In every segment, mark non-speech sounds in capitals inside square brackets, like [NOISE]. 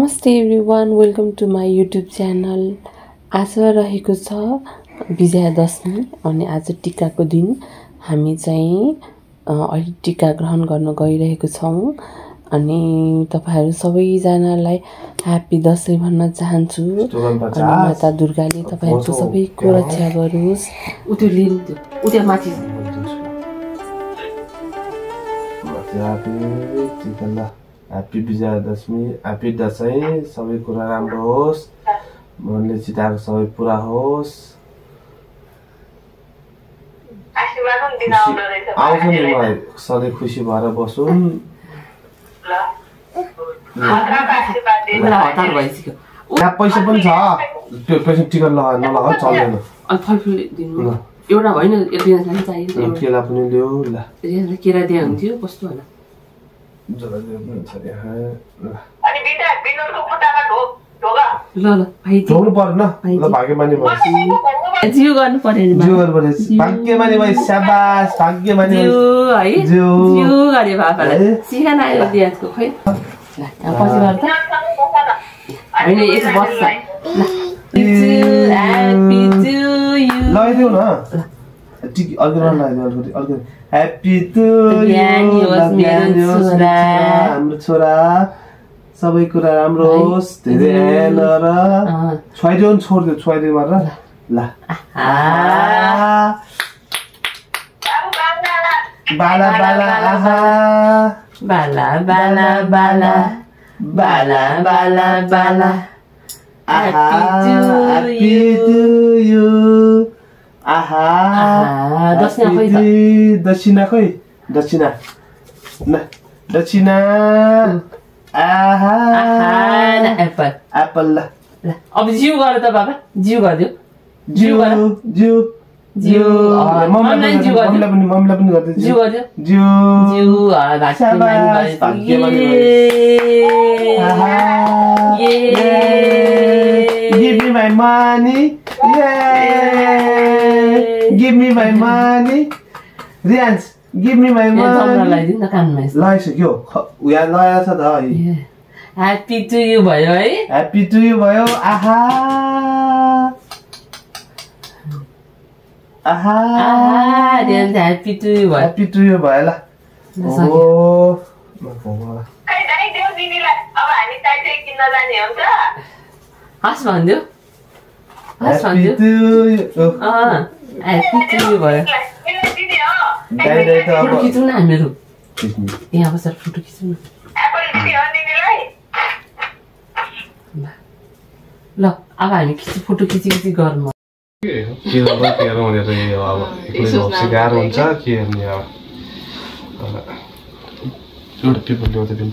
नमस्ते everyone welcome to my YouTube channel. आज रहेको छ विजयादशमी अनि आज टिकाको दिन। हामी चाहिँ अ, अहिले टिका ग्रहण गर्न गइरहेको छौँ। अनि तपाईँहरू सबैजनालाई ह्याप्पी दसैँ भन्न चाहन्छु। अनि माता दुर्गाले तपाईँहरूको सबैको रक्षा गरोस्। माथि ह्याप्पी विजयादशमी ह्याप्पी दसैँ सबै कुरा राम्रो होस्। मनले चिताएको सबै पुरा होस्। आउँछ नि मलाई सधैँ खुसी भएर बसौँ। पैसा पनि छ। त्यो पैसा टिकट लगा नलगाऊ चल्दैन। एउटा होइन केला पनि ल्याऊ ल। केरा दिए हुन्थ्यो कस्तो होला? जिउ गर्नु पर्यो भाग्यमानी स्याबास भाग्यमानी है? जिउ। गरे बाबालाई? सिकान आयो खोइ। पछि होइन एक टु यु लगाइदेऊ न टिकी अलिकति रन अलिकति ह्याप्पी टु। हाम्रो छोरा सबै कुरा राम्रो। होस् धेरै र। नि छोडिदेऊ छुवाइदेऊ गरेर ल। बाला बाला आहा। बाला। बाला बाला बाला बाला। बाला आहा Happy to happy to you. आहा दक्षिणा खोइ दक्षिणा खोइ दक्षिणा दक्षिणा आहा एप्पल एप्पल ल अब जिउ गर त बाबा जिउ गरिदियो जिउ गर। जिउ मम्मीलाई जिउ पनि गरिदियो। मम्मीलाई पनि मम्मीलाई गरिदियो जिउ गरिदियो जिउ जिउ। Give me my money. Give me my money. Rians, give me my money. लगाइसक्यो यहाँ लगाएको छ त ह्याप्पी टु यु भयो है ह्याप्पी टु यु भयो आहा आहा ह्याप्पी टु यु भयो ह्याप्पी टु यु भयो ल ओ हस् हस् भनिदियो खिचौँ न हामीहरू खिच्नु। यहाँ बसेर फोटो खिचौँ न एप्पल दिदी हो दिदीलाई ल अब हामी खिची फोटो खिची खिची गरौँ के गर्नु के गर्नु भनेर यो अब एक्लै बस्नु गाह्रो हुन्छ के गर्ने अब तर एउटा पेपर ल्याउँदै दिनु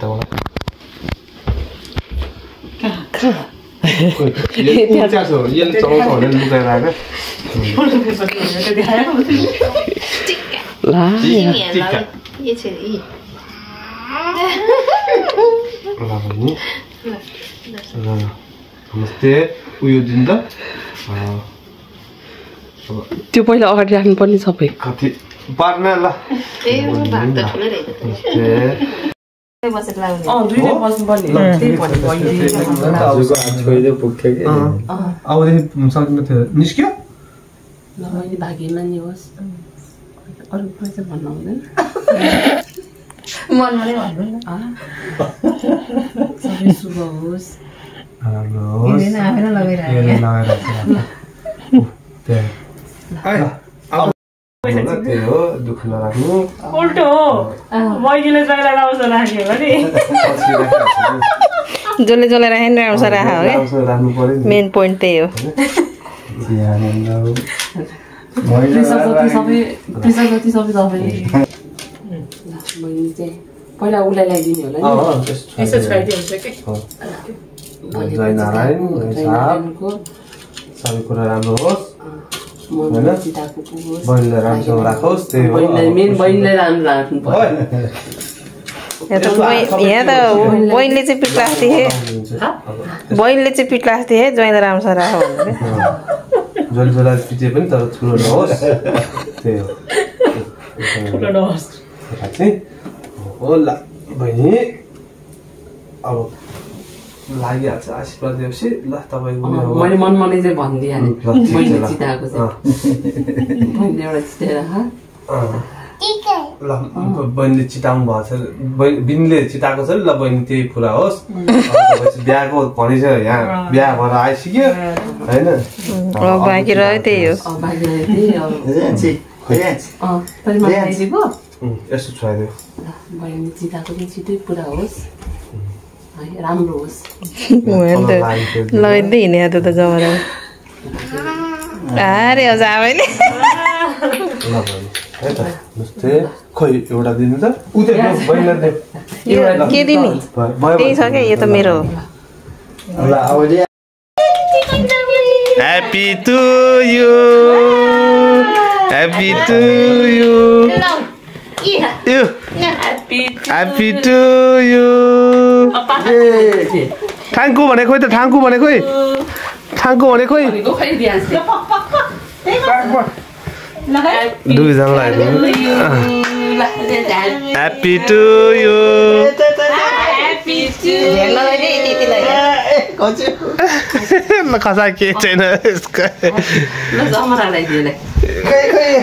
ला नमस्ते उयो दिनु त अँ, त्यो पहिला अगाडि राख्नुपर्ने सबै कति पार्न ल सकिनु थियो निस्क्यो ल मैले भाग्यमा नि होस् अरू पैसा भन्नु त्यही हो दुःख नराख्नु उल्टो हो। बहिनीले जहिले लाउँछ राख्यो भने। जसले जसले राखेन राम्रोसँग राख हो नि। मेन पोइन्ट त्यही हो। पहिला उसलाई ल्याइदिने होला नि। सबै कुरा राम्रो होस् मन होइन? चिताएको पुगोस् बहिनीलाई राम्रोसँग राखोस् त्यही हो। बहिनीलाई मेन बहिनीलाई राम्रो राख्नु पर्यो ओइ, यहाँ त बहिनीले चाहिँ पिट लाग्थ्यो बहिनीले चाहिँ पिट लाग्थ्यो हे राम्रोसँग राख पिटे पनि तर ठुलो नहोस्। त्यही हो। बहिनी अब लागिहाल्छ आशीर्वाद दिएपछि ल तपाईँको। मैले मन मनै चाहिँ भनिदिइहालेँ। मैले ल। चिताएको चाहिँ। मैले एउटा चिताएर। ल बहिनीले चिताउनु भएको छ। बहिनी बिनले चिताएको छ ल बहिनी त्यही पुरा होस्। बिहाको भनिन्छ यहाँ बिहा भएर आइसक्यो। होइन? अब बाँकी रह्यो त्यही हो। यसो छुवाइदियो बहिनी चिताएको चाहिँ छिटै पुरा होस्। राम्रो होस्। [LAUGHS] लगाइदिँदै हिँडेको त त जमाना अरे अझ आएन [LAUGHS] ल बहिनी है त जस्तै खोइ एउटा दिनु त। उ त्यो देऊ, बहिनीलाई देऊ। यो के दिने? त्यही छ क्या यो त मेरो। हो you [LAUGHS] happy to you thank you भने खोइ त थाङ्कु भने खोइ थाङ्कु भने खोइ भनेको दुईजनालाई ह्याप्पी टु यु ल खसा के छैन यसको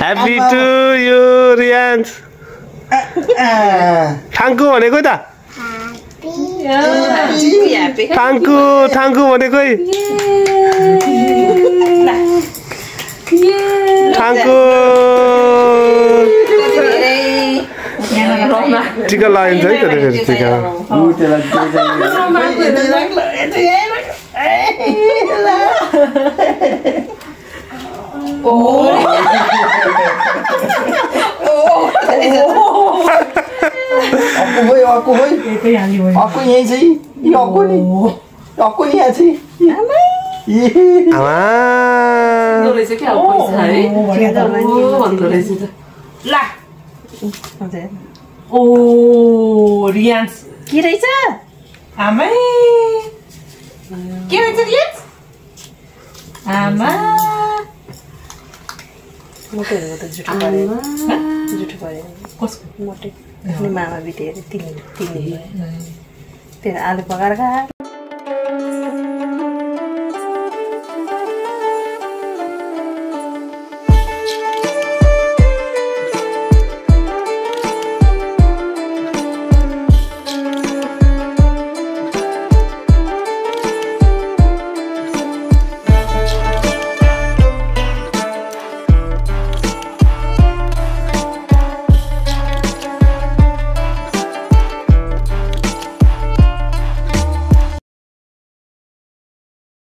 ह्याप्पी टु यु रियान्स थाङ्कु भने खोइ त? थाङ्कु थाङ्कु भने खोइ थाङ्कु। टिका लगाइन्छ है त फेरि टिका। [LAUGHS] Aku aku foi. Aku यहीँ छ यो aku नि aku यहाँ छ ला ओ रियान्स के रहेछ आमै के रहेछ रियान्स आमा मोटेहरूको त जुठो पऱ्यो जुठो पऱ्यो कसको मोटे अनि मामा बिते अरे तिन तिन भयो त्यो आलु पकाएर खा